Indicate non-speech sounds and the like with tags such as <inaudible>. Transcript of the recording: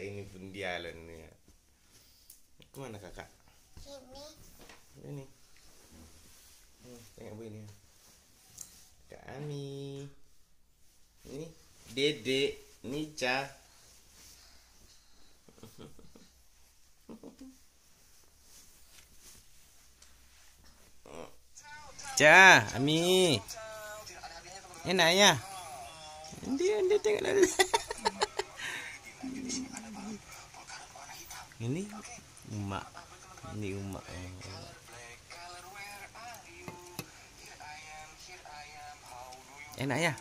ini pun dia loh ini ke mana kakak ini ini hmm, tengok bu ini kami ini Dede Nica Ca, Ami. Enaknya. Dia dia tengok dulu. <laughs> Ini umak. Ini umak. Enak ya?